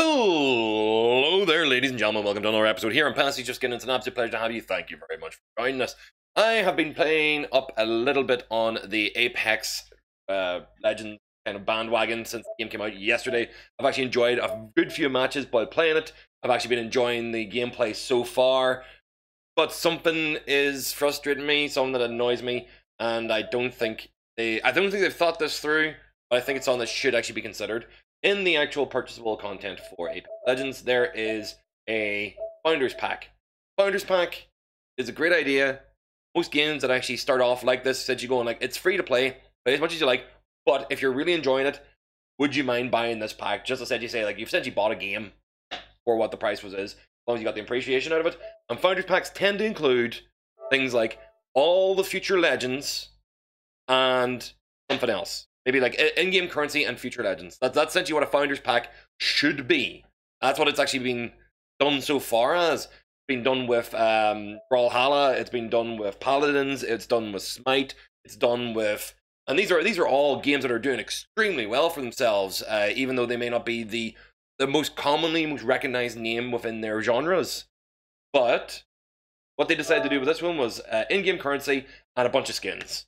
Hello there, ladies and gentlemen. Welcome to another episode here on Passy Just Getting. It's an absolute pleasure to have you. Thank you very much for joining us. I have been playing up a little bit on the Apex uh, Legends kind of bandwagon since the game came out yesterday. I've actually enjoyed a good few matches while playing it. I've actually been enjoying the gameplay so far, but something is frustrating me, something that annoys me, and I don't think they. I don't think they've thought this through. But I think it's something that should actually be considered in the actual purchasable content for Apex Legends, there is a Founders Pack. Founders Pack is a great idea. Most games that actually start off like this, said you go like it's free to play, play as much as you like. But if you're really enjoying it, would you mind buying this pack? Just you say, like you've essentially bought a game for what the price was is, as long as you got the appreciation out of it. And Founders Packs tend to include things like all the future legends and something else. Maybe like in-game currency and future legends. That's essentially what a founders pack should be. That's what it's actually been done so far as. It's been done with um, Brawlhalla. It's been done with Paladins. It's done with Smite. It's done with and these are these are all games that are doing extremely well for themselves, uh, even though they may not be the the most commonly most recognized name within their genres. But what they decided to do with this one was uh, in-game currency and a bunch of skins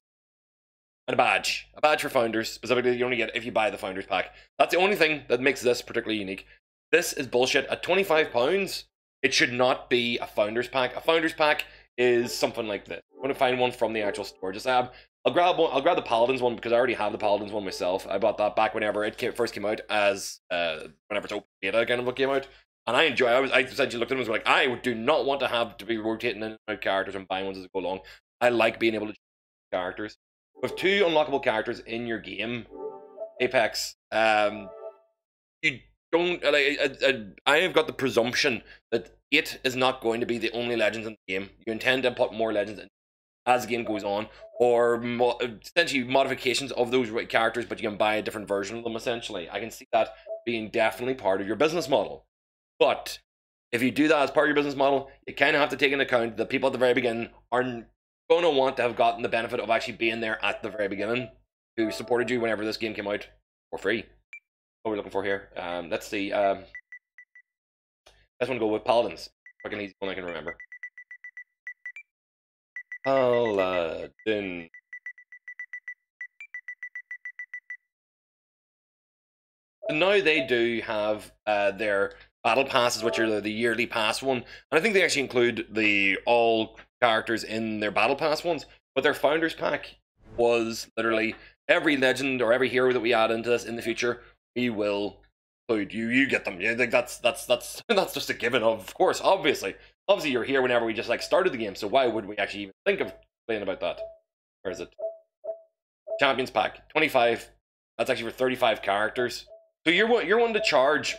and a badge. A badge for founders, specifically you only get if you buy the founders pack. That's the only thing that makes this particularly unique. This is bullshit. At £25, it should not be a founders pack. A founders pack is something like this. I'm gonna find one from the actual store. Just have I'll grab one. I'll grab the Paladins one because I already have the Paladins one myself. I bought that back whenever it came, first came out as uh whenever it's open beta kind of what came out. And I enjoy. I was. I essentially looked at them and was like, I would do not want to have to be rotating in and out characters and buying ones as I go along. I like being able to characters with two unlockable characters in your game, Apex, um, you don't. Like, I, I, I have got the presumption that it is not going to be the only legends in the game. You intend to put more legends in as the game goes on, or mo- essentially modifications of those characters, but you can buy a different version of them. Essentially, I can see that being definitely part of your business model. But if you do that as part of your business model, you kind of have to take into account that people at the very beginning are to want to have gotten the benefit of actually being there at the very beginning, who supported you whenever this game came out for free. What we're looking for here. Um, let's see. Um, let's want to go with Paladins. Fucking easy one I can remember. Paladin. Now they do have uh, their battle passes, which are the, the yearly pass one, and I think they actually include the all characters in their battle pass ones, but their founders pack was literally every legend or every hero that we add into this in the future, we will include you. You get them. Yeah, like that's that's that's that's just a given. Of course, obviously, obviously you're here whenever we just like started the game. So why would we actually even think of playing about that? Where is it? Champions pack, twenty five. That's actually for thirty five characters. So you're you're one to charge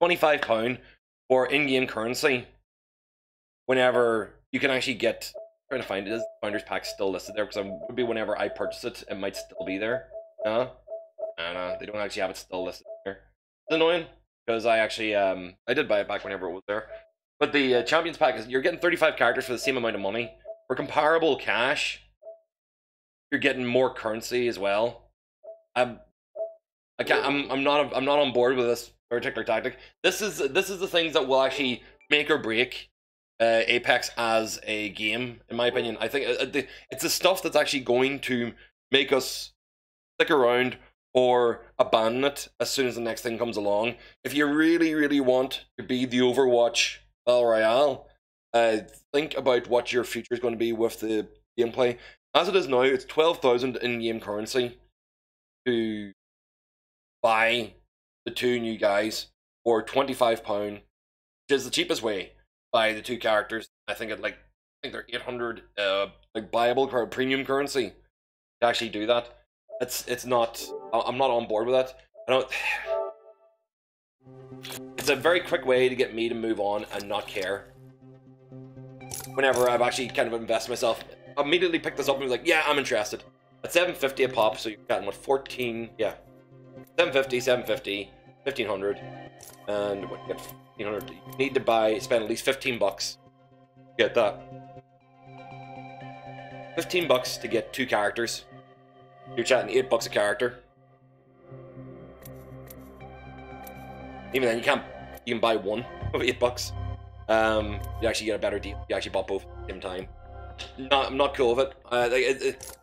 twenty five pound for in game currency whenever you can actually get trying to find it. Is the Founders Pack still listed there? Because I would be whenever I purchase it, it might still be there. No, they don't actually have it still listed there. It's annoying because I actually um I did buy it back whenever it was there. But the uh, Champions Pack is you're getting 35 characters for the same amount of money for comparable cash. You're getting more currency as well. I'm I can't, I'm I'm not I'm not on board with this particular tactic. This is this is the things that will actually make or break uh, Apex as a game, in my opinion. I think uh, uh it's the stuff that's actually going to make us stick around or abandon it as soon as the next thing comes along. If you really, really want to be the Overwatch Battle Royale, uh, think about what your future is going to be with the gameplay. As it is now, it's 12,000 in game currency to buy the two new guys for £25, which is the cheapest way buy the two characters. I think at like I think they're 800 uh like buyable premium currency to actually do that. It's it's not I'm not on board with that. I don't It's a very quick way to get me to move on and not care. Whenever I've actually kind of invested myself, I immediately picked this up and was like, yeah, I'm interested. At 750 a pop, so you're getting what 14, yeah. 750, 750, 1500, and what you know, you need to buy, spend at least 15 bucks. Get that. 15 bucks to get two characters. You're chatting 8 bucks a character. Even then, you can't. You can buy one of eight bucks. Um, you actually get a better deal. You actually bought both at the same time. Not, I'm not cool with it. Uh, it, it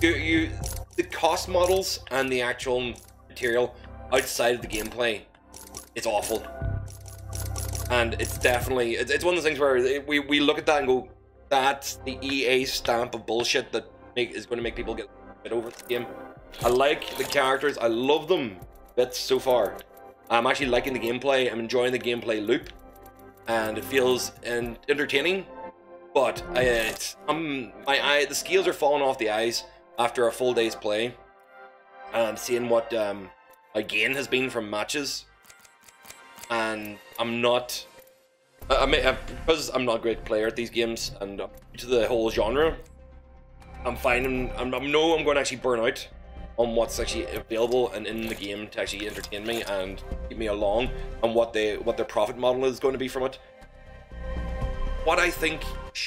you, you, the cost models and the actual material outside of the gameplay, it's awful. And it's definitely, it's, it's one of those things where we, we look at that and go, that's the EA stamp of bullshit that make, is going to make people get bit over the game. I like the characters, I love them bits so far. I'm actually liking the gameplay, I'm enjoying the gameplay loop, and it feels and entertaining. But I, it's, I'm, my eye, the scales are falling off the eyes after a full day's play, and seeing what um, my gain has been from matches, and I'm not. I mean, because I'm not a great player at these games, and to the whole genre, I'm finding I'm, I know I'm going to actually burn out on what's actually available and in the game to actually entertain me and keep me along, and what they what their profit model is going to be from it. What I think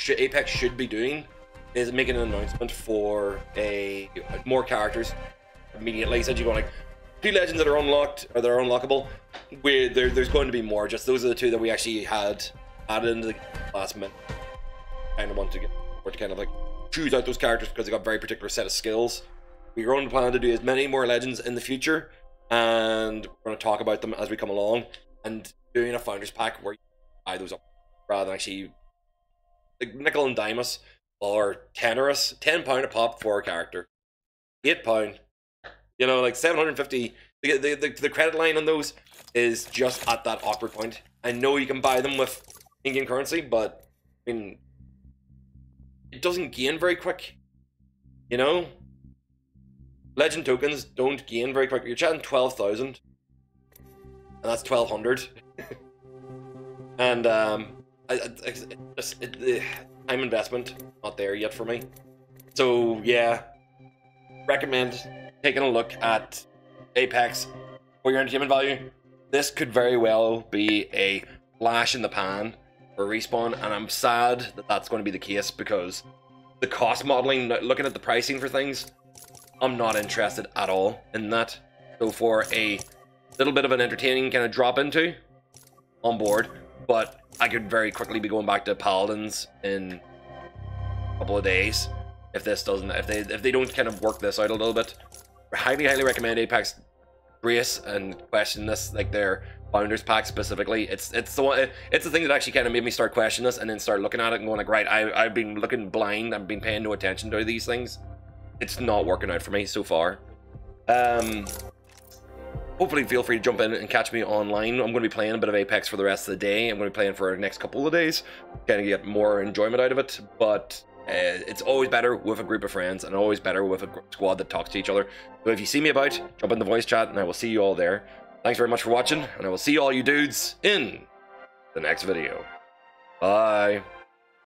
Apex should be doing is making an announcement for a more characters immediately. Said you go like two legends that are unlocked or that are unlockable. We there, there's going to be more. Just those are the two that we actually had added into the last minute. Kind of want to get or to kind of like choose out those characters because they got very particular set of skills. We're going to plan to do as many more legends in the future, and we're going to talk about them as we come along. And doing a founders pack where you buy those up rather than actually like nickel and dime or tenorous, ten pound a pop for a character, eight pound. You know, like seven hundred fifty. The, the the the credit line on those is just at that awkward point. I know you can buy them with in-game currency, but I mean, it doesn't gain very quick. You know, legend tokens don't gain very quick. You're chatting twelve thousand, and that's twelve hundred. and um, I, I, I just it, it, time investment not there yet for me. So yeah, recommend taking a look at Apex for your entertainment value. This could very well be a flash in the pan for respawn, and I'm sad that that's going to be the case because the cost modeling, looking at the pricing for things, I'm not interested at all in that. So for a little bit of an entertaining kind of drop into, on board, but I could very quickly be going back to Paladins in a couple of days if this doesn't if they if they don't kind of work this out a little bit. Highly highly recommend Apex brace and question this like their founders pack specifically. It's it's the one it's the thing that actually kind of made me start questioning this and then start looking at it and going like right I I've been looking blind I've been paying no attention to these things. It's not working out for me so far. Um hopefully feel free to jump in and catch me online. I'm going to be playing a bit of Apex for the rest of the day. I'm going to be playing for the next couple of days, kind of get more enjoyment out of it. But uh, it's always better with a group of friends and always better with a squad that talks to each other. So if you see me about, jump in the voice chat and I will see you all there. Thanks very much for watching, and I will see all you dudes in the next video. Bye.